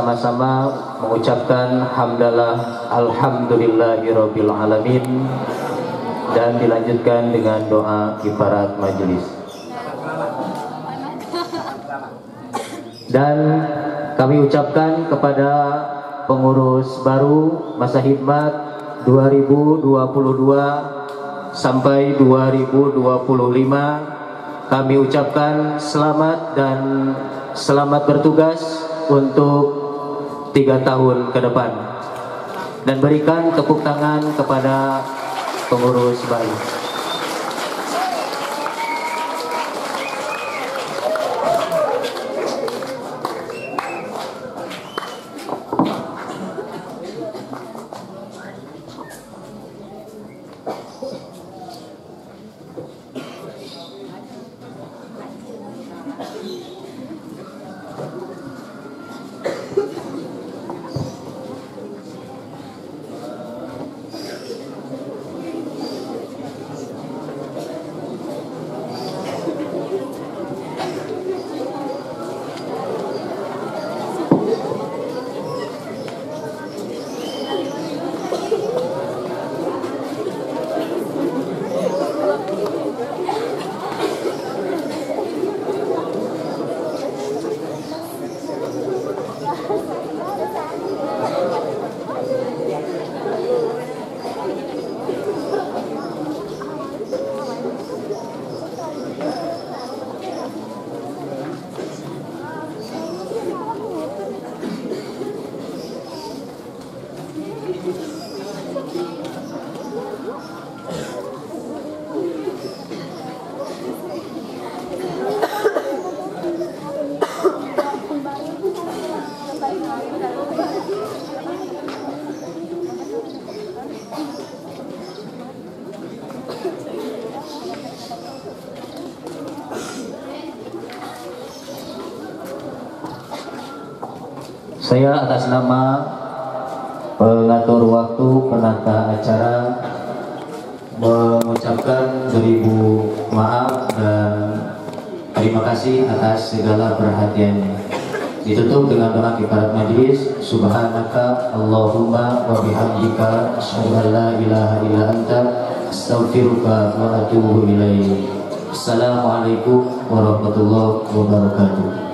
sama-sama mengucapkan hamdalah alhamdulillahirabbil alamin dan dilanjutkan dengan doa kifarat majelis. Dan kami ucapkan kepada pengurus baru masa hikmat 2022 sampai 2025 kami ucapkan selamat dan selamat bertugas untuk tiga tahun ke depan dan berikan tepuk tangan kepada pengurus baru. Saya atas nama pengatur waktu penata acara mengucapkan beribu maaf dan terima kasih atas segala perhatiannya. Ditutup dengan doa kifarat majlis Subhanaka Allahumma wa bihamdika asyhadu an la ilaha illa anta astaghfiruka wa atubu ilaik. Assalamualaikum warahmatullahi wabarakatuh.